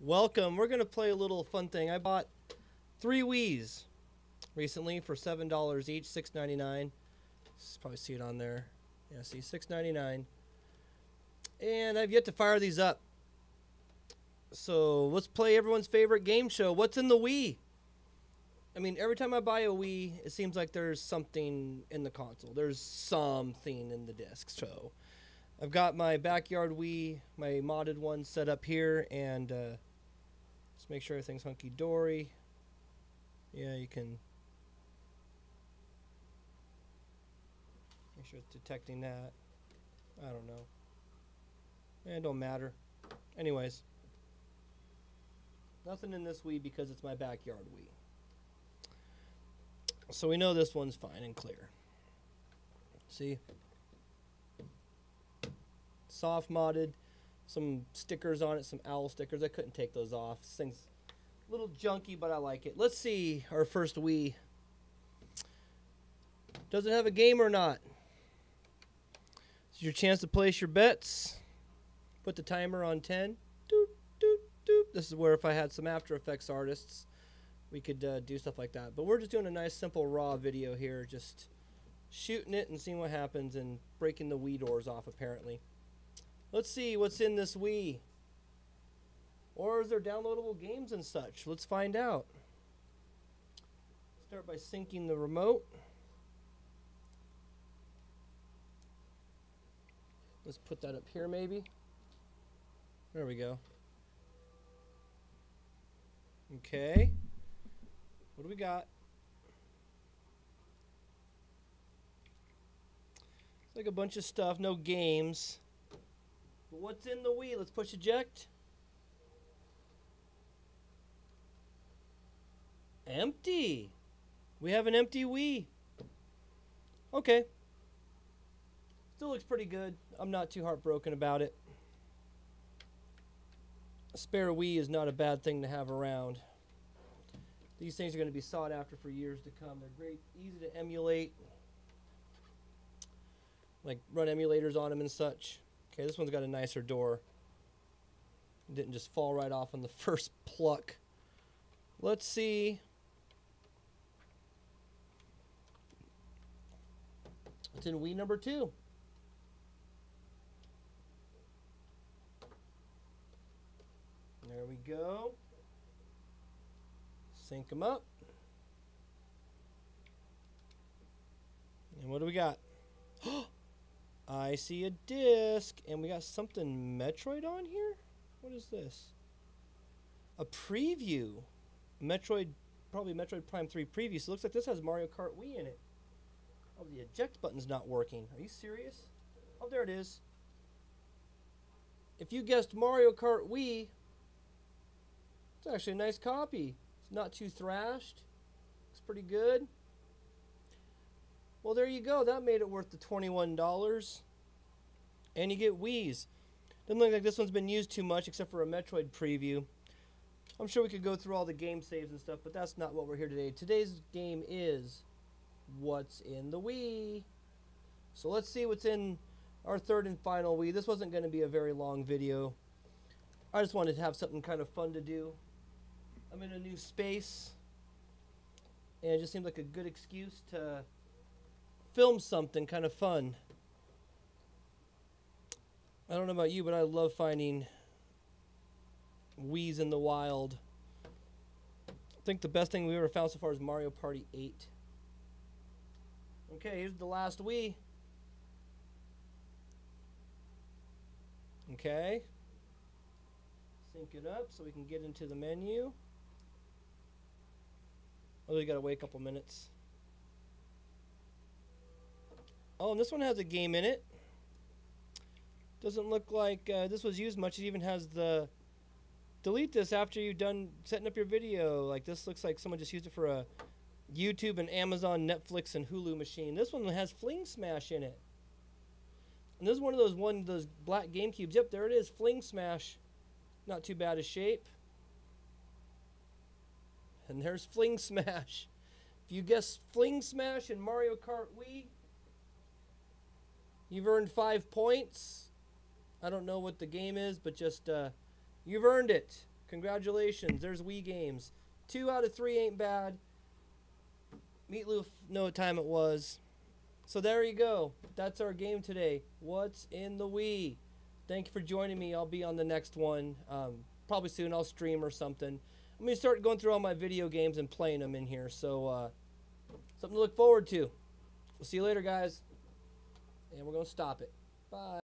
Welcome. We're going to play a little fun thing. I bought three Wii's recently for $7 each, $6.99. Probably see it on there. Yeah, see, $6.99. And I've yet to fire these up. So let's play everyone's favorite game show. What's in the Wii? I mean, every time I buy a Wii, it seems like there's something in the console. There's something in the disc. So I've got my backyard Wii, my modded one set up here, and uh, just make sure everything's hunky dory. Yeah, you can make sure it's detecting that. I don't know. Eh, It don't matter. Anyways, nothing in this Wii because it's my backyard Wii. So we know this one's fine and clear. See? Soft modded, some stickers on it, some owl stickers. I couldn't take those off. This thing's a little junky, but I like it. Let's see our first Wii. Does it have a game or not? Is your chance to place your bets. Put the timer on 10. Doop, doop, doop. This is where if I had some After Effects artists, we could uh, do stuff like that. But we're just doing a nice, simple, raw video here. Just shooting it and seeing what happens and breaking the Wii doors off, apparently. Let's see what's in this Wii. Or is there downloadable games and such? Let's find out. Start by syncing the remote. Let's put that up here, maybe. There we go. Okay. What do we got? It's like a bunch of stuff, no games. But what's in the Wii? Let's push eject. Empty. We have an empty Wii. Okay. Still looks pretty good. I'm not too heartbroken about it. A spare Wii is not a bad thing to have around. These things are going to be sought after for years to come. They're great, easy to emulate. Like run emulators on them and such. Okay, this one's got a nicer door. It didn't just fall right off on the first pluck. Let's see. It's in Wii number two. There we go. Sync them up. And what do we got? Oh, I see a disc, and we got something Metroid on here? What is this? A preview. Metroid, probably Metroid Prime 3 preview. So it looks like this has Mario Kart Wii in it. Oh, the eject button's not working. Are you serious? Oh, there it is. If you guessed Mario Kart Wii, it's actually a nice copy. It's not too thrashed. It's pretty good. Well, there you go. That made it worth the $21. And you get Wii's. Doesn't look like this one's been used too much except for a Metroid preview. I'm sure we could go through all the game saves and stuff, but that's not what we're here today. Today's game is what's in the Wii. So let's see what's in our third and final Wii. This wasn't going to be a very long video. I just wanted to have something kind of fun to do. I'm in a new space, and it just seemed like a good excuse to film something kind of fun. I don't know about you, but I love finding Wii's in the wild. I think the best thing we ever found so far is Mario Party 8. Okay, here's the last Wii. Okay. Sync it up so we can get into the menu. Oh, we gotta wait a couple minutes. Oh, and this one has a game in it. Doesn't look like uh, this was used much. It even has the delete this after you've done setting up your video. Like this looks like someone just used it for a YouTube and Amazon, Netflix, and Hulu machine. This one has Fling Smash in it. And this is one of those one those black Game Cubes. Yep, there it is, Fling Smash. Not too bad a shape. And there's Fling Smash. If you guess Fling Smash and Mario Kart Wii, you've earned five points. I don't know what the game is, but just uh, You've earned it. Congratulations. There's Wii games. Two out of three ain't bad. Meatloaf what time it was. So there you go. That's our game today. What's in the Wii? Thank you for joining me. I'll be on the next one. Um, probably soon. I'll stream or something. I'm to start going through all my video games and playing them in here. So, uh, something to look forward to. We'll see you later, guys. And we're going to stop it. Bye.